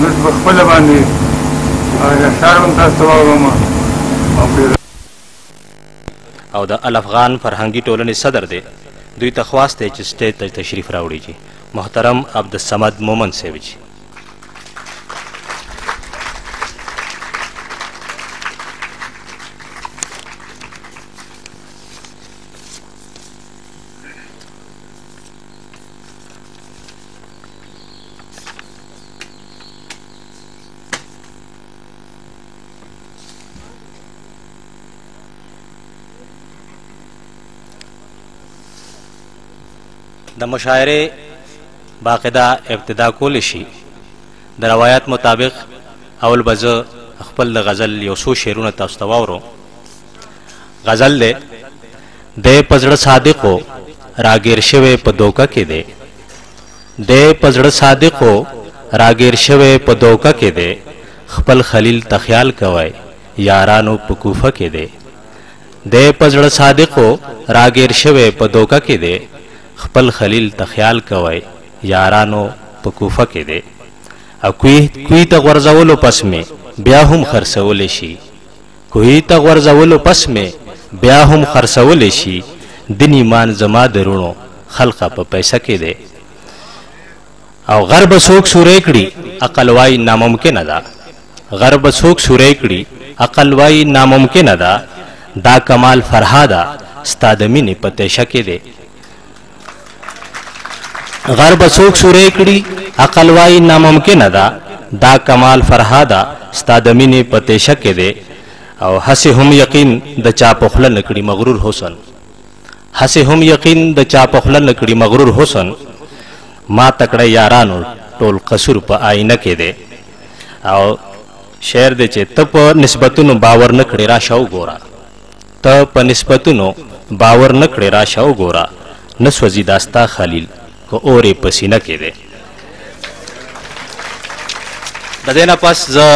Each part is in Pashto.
زه په خپله باندې یشار هم تاسو ته واوروم او د الافغان فرهنګي ټولنې صدر دی دوی ته خواست دی چې سټیج ته تشریف راوړي جي محترم عبدالصمد مومن صاحب جي د مشاعره باقاعده ابتدا کول شي د روایت مطابق اول بزه خپل د غزل یو څو شعرونه تاسو ته واورو غزل دی دی په زړه صادق و راګیر شوی په دوکه کې دی دی په زړه صادق و راګیر شوی په دوکه کې دی خپل خلیل ته خیال کوی یارانو په کوفه کې دی دی په زړه صادق و راګیر شوی په دوکه کې دی خپل خلیل ته خیال کوی یارانو په کوفه کې دی او کوی کوی ته غورځولو پس می بیا هم خرڅول شي کوهي ته غورځولو پس مې بيا هم خرڅولی شي دين ايمان زما د روڼو خلقه په پيسه کې دی او غر به څوک سوری کړي عقل وای ناممکنه ده غر به څوک سوری کړي عقل وای ناممکنه ده دا کمال فرهاده ستا د مینې په تیشه کې دی غرب څوک سورې کړي عقل وای ناممکنه ده دا کمال فرهاده ستا د مینې په تیشه کې دی او هسې هم یقین د چا په خوله نه کړي مغرور حسن هسې هم یقین د چا په خوله نه کړي مغرور حسن ما تکړه یارانو ټول قصور په آینه کې دی او شعر دی چې ته په نسبتونو باور نه کړې راشه وګوره ته په نسبتونو باور نه کړې راشه وګوره نه سوځي دا ستا خلیل خو اور یې په سینه کې دی د دې نه پس زه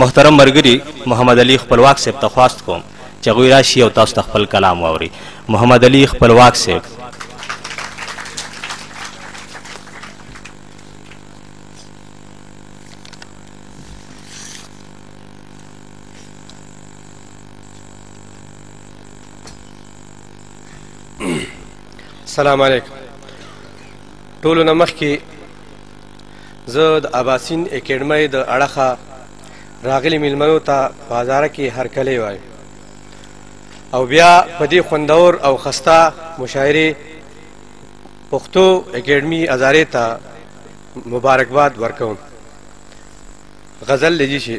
محترم مرګري محمد علي خپلواک صاحب ته خواست کوم چې هغوی راشي او تاسو ته خپل کلام واوري محمد علي خپلواک صاحب السلام علیکم ټولو نه مخکې زه د اباسین اکیډمۍ د اړخه راغلي میلمنو ته په هزاره کې هرکلی وایم او بیا په دې خوندور او خسته مشاعرې پښتو اکیډمي هزارې ته مبارکباد ورکوم غزل لږی شي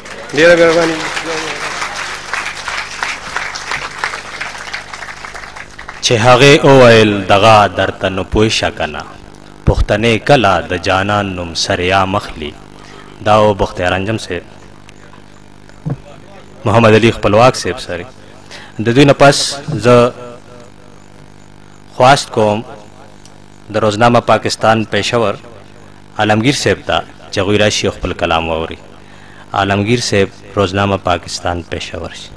ډیره مهرباني چې هغه اوایل دغه درته نو پوه شکنه پښتنې کلا د جانان نوم سریا مخلی دا او بختیار انجم صاحب محمد علي خپلواک صاحب سره د دوی نه پس زه خواست کوم د روزنامه پاکستان پېښور عالمګیر صیب ته چې هغوی راشي او خپل کلام واوري عالمګیر صیب روزنامه پاکستان پېښور شي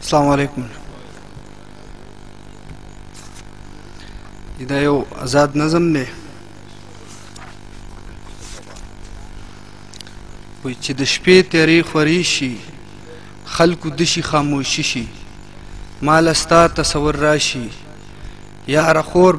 السلام علیکم دا یو آزاد نظم دی وي چې د شپې تیرې خورې شي خلکو دشي خاموشي شي مال ستا تصور راشي یاره خور